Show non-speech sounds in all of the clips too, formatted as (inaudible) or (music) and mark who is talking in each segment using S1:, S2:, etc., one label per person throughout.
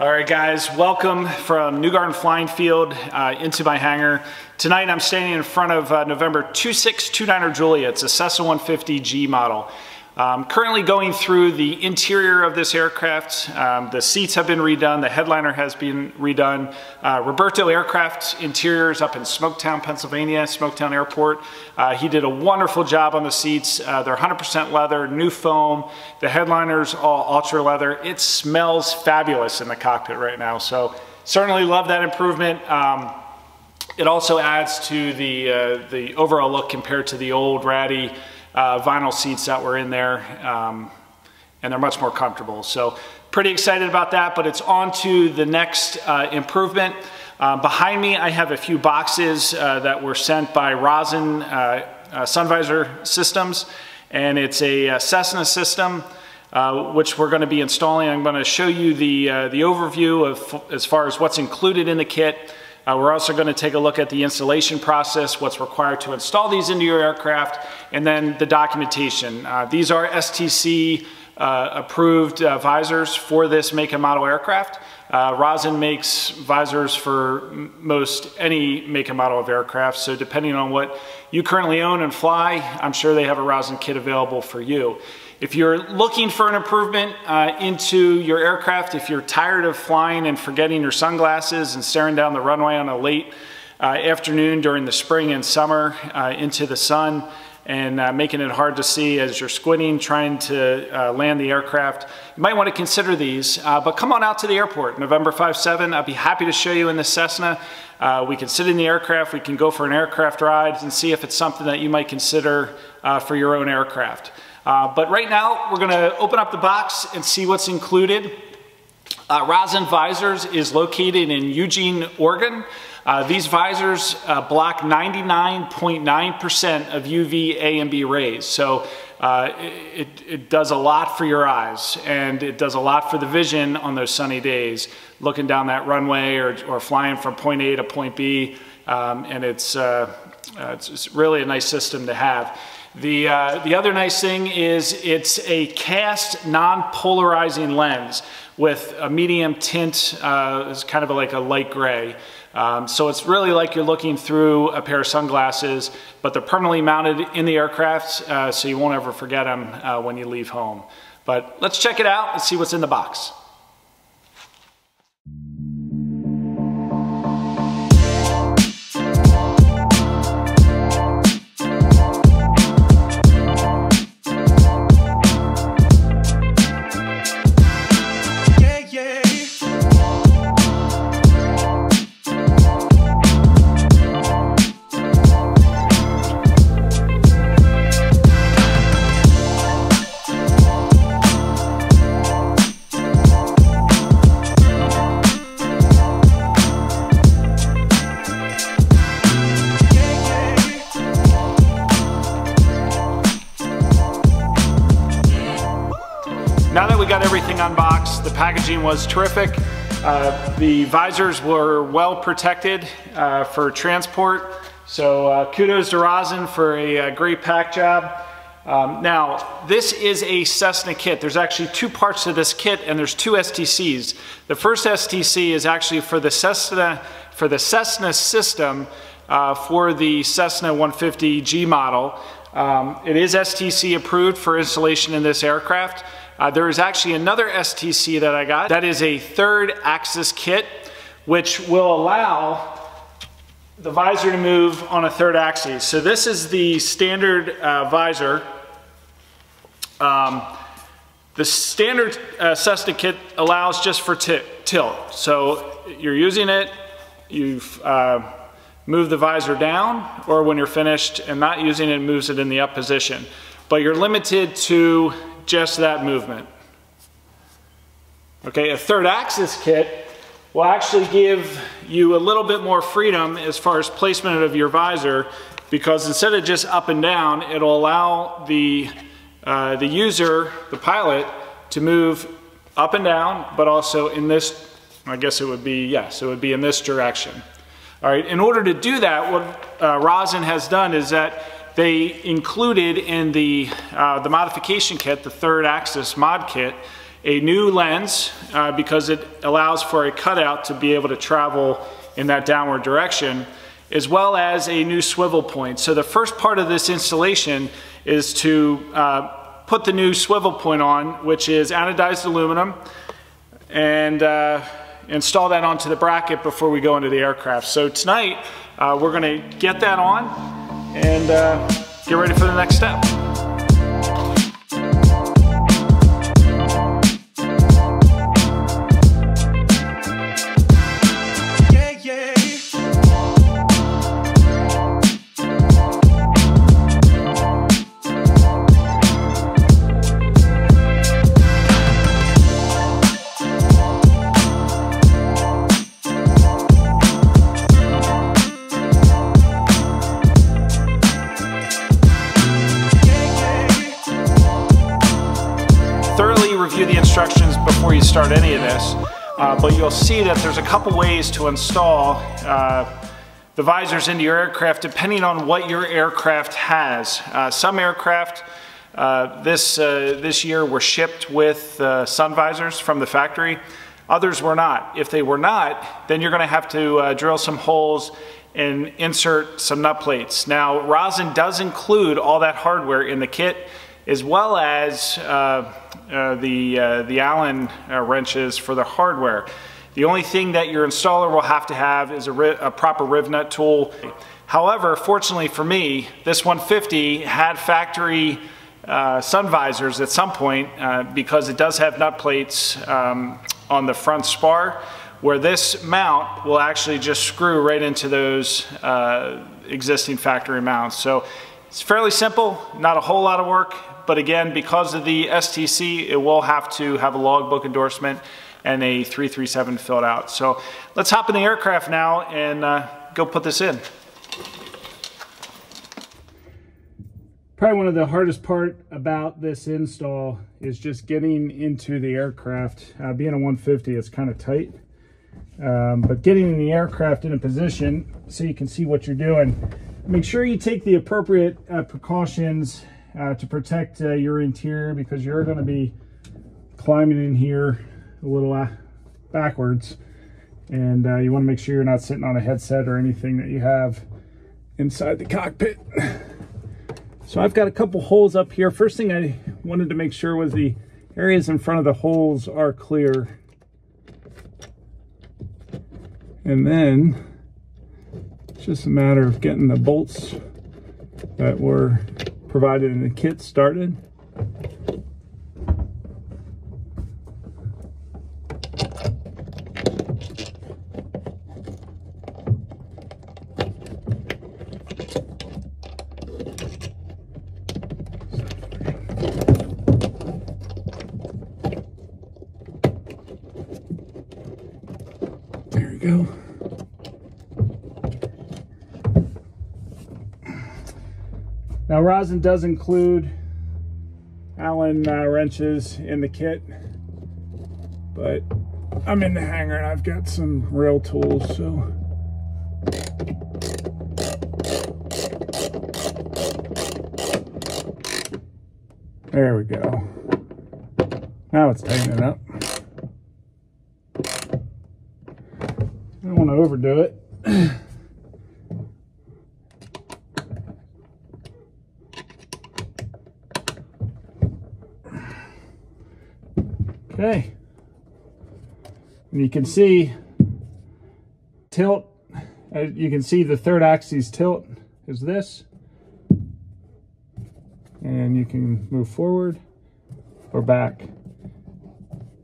S1: All right, guys, welcome from New Garden Flying Field uh, into my hangar. Tonight I'm standing in front of uh, November 2629er Julia. It's a Cessna 150G model. Um, currently going through the interior of this aircraft. Um, the seats have been redone, the headliner has been redone. Uh, Roberto Aircraft Interiors up in Smoketown, Pennsylvania, Smoketown Airport. Uh, he did a wonderful job on the seats. Uh, they're 100% leather, new foam. The headliner's all ultra leather. It smells fabulous in the cockpit right now. So certainly love that improvement. Um, it also adds to the, uh, the overall look compared to the old ratty uh, vinyl seats that were in there, um, and they're much more comfortable. So pretty excited about that, but it's on to the next uh, improvement. Uh, behind me, I have a few boxes uh, that were sent by Rosen uh, uh, Sunvisor Systems, and it's a Cessna system. Uh, which we're going to be installing. I'm going to show you the, uh, the overview of as far as what's included in the kit, uh, we're also going to take a look at the installation process, what's required to install these into your aircraft, and then the documentation. Uh, these are STC uh, approved uh, visors for this make and model aircraft. Uh, Rosen makes visors for most any make and model of aircraft, so depending on what you currently own and fly, I'm sure they have a Rosen kit available for you. If you're looking for an improvement uh, into your aircraft, if you're tired of flying and forgetting your sunglasses and staring down the runway on a late uh, afternoon during the spring and summer uh, into the sun and uh, making it hard to see as you're squinting trying to uh, land the aircraft, you might want to consider these. Uh, but come on out to the airport, November 5-7. I'd be happy to show you in the Cessna. we can sit in the aircraft, we can go for an aircraft ride and see if it's something that you might consider for your own aircraft. Uh, but right now, we're gonna open up the box and see what's included. Uh, Rosen Visors is located in Eugene, Oregon. Uh, these visors uh, block 99.9% of UV A and B rays. So uh, it, it, does a lot for your eyes and it does a lot for the vision on those sunny days, looking down that runway or, or flying from point A to point B. Um, and it's, uh, uh, it's, it's really a nice system to have. The, uh, the other nice thing is it's a cast non-polarizing lens with a medium tint, uh, it's kind of like a light gray. Um, so it's really like you're looking through a pair of sunglasses, but they're permanently mounted in the aircraft, uh, so you won't ever forget them uh, when you leave home. But let's check it out and see what's in the box. Now that we got everything unboxed, the packaging was terrific. Uh, the visors were well protected uh, for transport. So uh, kudos to Rosen for a, a great pack job. Um, now, this is a Cessna kit. There's actually two parts to this kit and there's two STCs. The first STC is actually for the Cessna, for the Cessna system uh, for the Cessna 150G model. Um, it is STC approved for installation in this aircraft. Uh, there is actually another STC that I got that is a third axis kit, which will allow the visor to move on a third axis. So this is the standard uh, visor. Um, the standard uh, Cessna kit allows just for tilt. So you're using it, you've uh, moved the visor down, or when you're finished and not using it, moves it in the up position. But you're limited to just that movement. Okay, a third axis kit will actually give you a little bit more freedom as far as placement of your visor because instead of just up and down, it'll allow the, uh, the user, the pilot, to move up and down, but also in this, I guess it would be, yes, it would be in this direction. All right, in order to do that, what uh, Rosen has done is that they included in the, uh, the modification kit, the third axis mod kit, a new lens uh, because it allows for a cutout to be able to travel in that downward direction, as well as a new swivel point. So the first part of this installation is to uh, put the new swivel point on, which is anodized aluminum, and uh, install that onto the bracket before we go into the aircraft. So tonight, uh, we're gonna get that on and uh, get ready for the next step. Start any of this, uh, but you'll see that there's a couple ways to install uh, the visors into your aircraft depending on what your aircraft has. Uh, some aircraft uh, this, uh, this year were shipped with uh, sun visors from the factory. Others were not. If they were not, then you're going to have to drill some holes and insert some nut plates. Now, Rosen does include all that hardware in the kit as well as uh, uh, the, uh, the Allen wrenches for the hardware. The only thing that your installer will have to have is a, a proper riv nut tool. However, fortunately for me, this 150 had factory uh, sun visors at some point uh, because it does have nut plates um, on the front spar where this mount will actually just screw right into those uh, existing factory mounts. So it's fairly simple, not a whole lot of work, but again, because of the STC, it will have to have a logbook endorsement and a 337 filled out. So let's hop in the aircraft now and uh, go put this in. Probably one of the hardest part about this install is just getting into the aircraft. Uh, being a 150, it's kind of tight. Um, but getting the aircraft in a position so you can see what you're doing. Make sure you take the appropriate uh, precautions uh, to protect uh, your interior because you're going to be climbing in here a little uh, backwards and uh, you want to make sure you're not sitting on a headset or anything that you have inside the cockpit. So I've got a couple holes up here. First thing I wanted to make sure was the areas in front of the holes are clear. And then just a matter of getting the bolts that were provided in the kit started. There we go. Now Rosen does include Allen uh, wrenches in the kit, but I'm in the hangar and I've got some rail tools, so. There we go. Now it's tightening up. I don't want to overdo it. (clears throat) Okay. And you can see tilt, uh, you can see the third axis tilt is this. And you can move forward or back.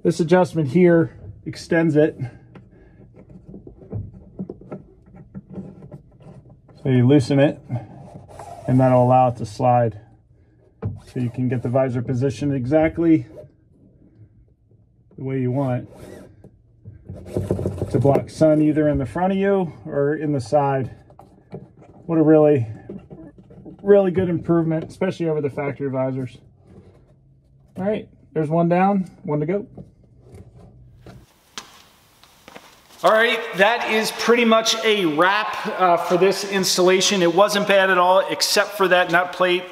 S1: This adjustment here extends it. So you loosen it and that'll allow it to slide. So you can get the visor positioned exactly the way you want to block sun either in the front of you or in the side. What a really, really good improvement, especially over the factory visors. All right, there's one down, one to go. All right, that is pretty much a wrap uh, for this installation. It wasn't bad at all, except for that nut plate.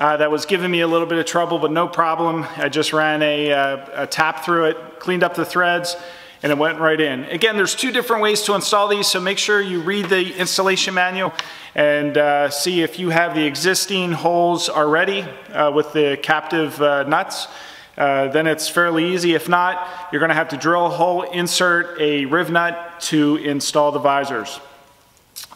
S1: uh, that was giving me a little bit of trouble, but no problem. I just ran a, uh, a tap through it, cleaned up the threads, and it went right in. Again, there's two different ways to install these, so make sure you read the installation manual and uh, see if you have the existing holes already uh, with the captive uh, nuts. Uh, then it's fairly easy. If not, you're gonna have to drill a hole, insert a riv nut to install the visors.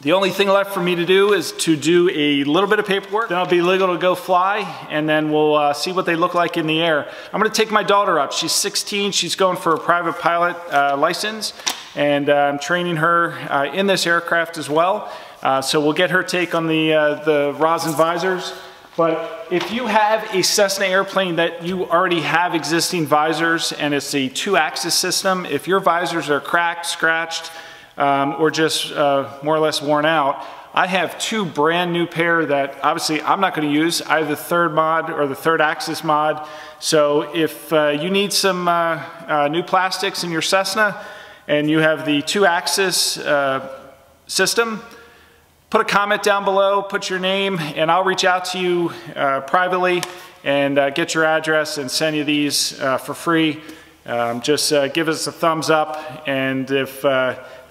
S1: The only thing left for me to do is to do a little bit of paperwork. Then I'll be legal to go fly and then we'll uh, see what they look like in the air. I'm gonna take my daughter up. She's 16, she's going for a private pilot uh, license and uh, I'm training her uh, in this aircraft as well. Uh, so we'll get her take on the, uh, the Rosen visors. But if you have a Cessna airplane that you already have existing visors and it's a two axis system, if your visors are cracked, scratched, um, or just uh, more or less worn out, I have two brand new pair that obviously I'm not going to use. I have the third mod or the third axis mod. So if uh, you need some uh, uh new plastics in your Cessna and you have the two axis uh, system, put a comment down below, put your name, and I'll reach out to you uh, privately and get your address and send you these for free. Um, just give us a thumbs up and if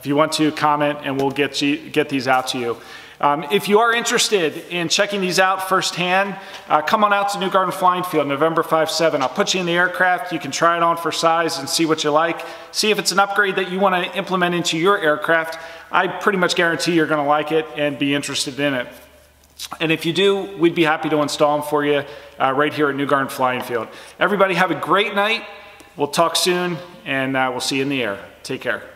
S1: if you want to comment and we'll get, you, get these out to you. Um, if you are interested in checking these out firsthand, uh, come on out to New Garden Flying Field, November 5-7. I'll put you in the aircraft. You can try it on for size and see what you like. See if it's an upgrade that you want to implement into your aircraft. I pretty much guarantee you're going to like it and be interested in it. And if you do, we'd be happy to install them for you uh, right here at New Garden Flying Field. Everybody have a great night. We'll talk soon, and uh, we'll see you in the air. Take care.